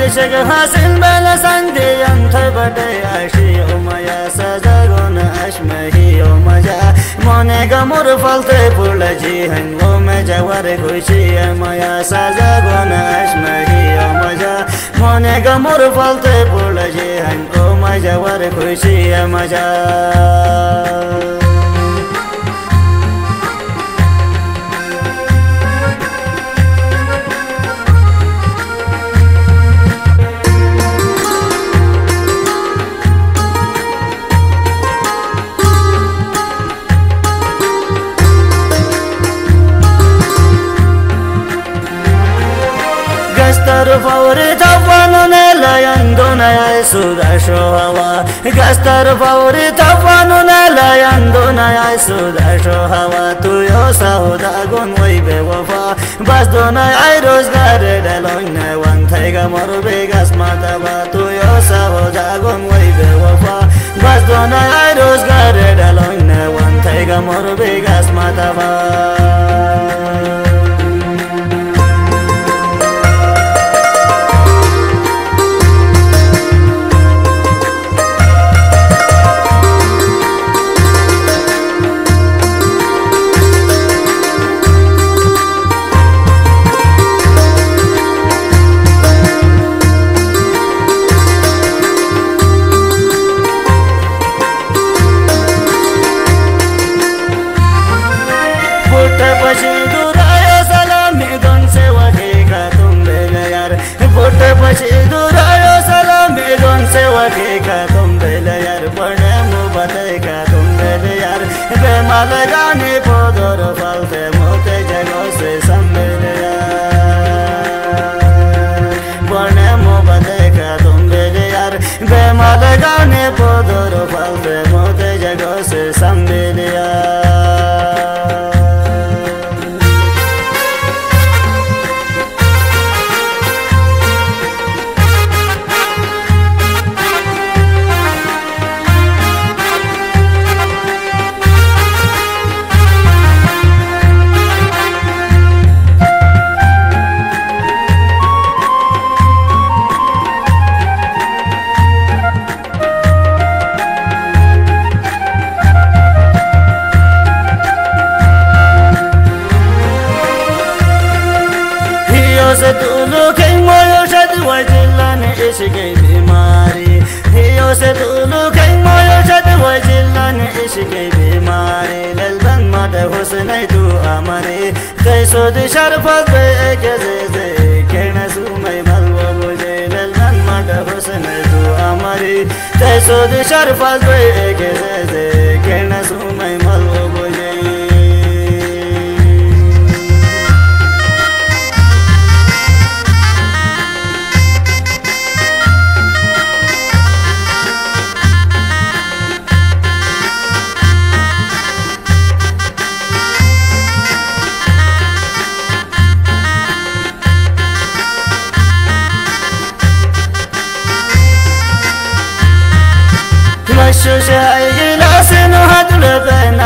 da shiga hasin bala san da yan taba da yashi uma ya sadaro na ashmahi uma ja. Mone ga mur falte pula jihan uma ja war gushi uma ya sadaro na ashmahi uma ja mone mur falte pula jihan uma ja. war Caro favore da fanno nella yandona e su da shohava Gastar favore da fanno nella yandona e su da shohava Tu io sao da gon vai be wafa. Bas dona ai rosgare da loin ne wan thai ga moro be gas mata va Tu io sao da पछि दुरायो सलाम बेदोन सेवा तुम्बेले यार बने मुबतेका तुम्बेले यार? बेमाले जाने पोदर फाल्थे تولو كي ما يوجد وجلان إشقي بماري يوس تولو كي ما يوجد وجلان إشقي بماري للبن ما تحسني تو أمري كي سود شرفك كزيزي كنسو مي ملو بجي للبن ما تحسني تو أمري كي سود شرفك كزيزي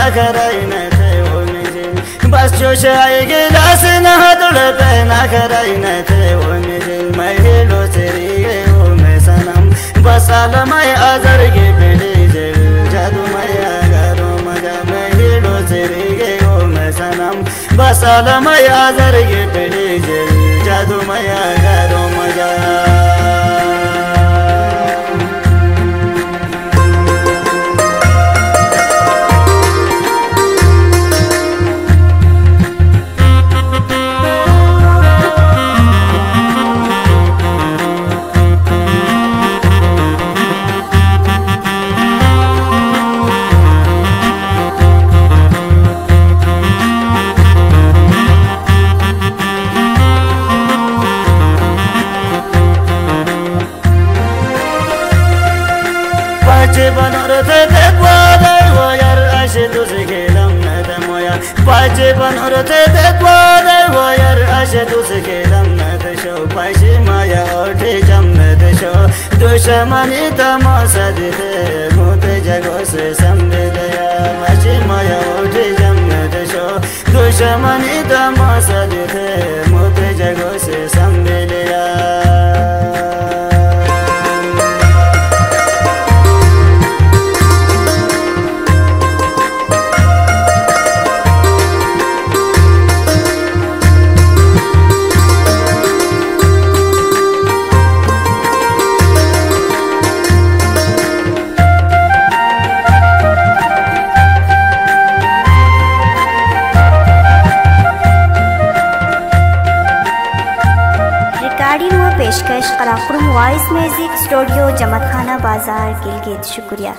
nakarai na kai wani jin bas choshe ai gilas na dole pe nakarai na kai wani jin mai hilo tiri o mai sanam. Bas alamai azar ge bele jil sanam. Bas alamai azar ge ورته دواړه وایار اشه دوزه ګلم نه د مویا پاجه بن ورته دواړه وایار اشه دوزه ګلم نه د شو پاجه مایا اورته جام نه د شو دشمنی تماسه دې موت جگو سه سم دې دیا پاجه مایا اورته جام نه د شو دشمنی تماسه دې पेशकश Karakoram voice music studio जमत खाना बाज़ार गिलगित शुक्रिया।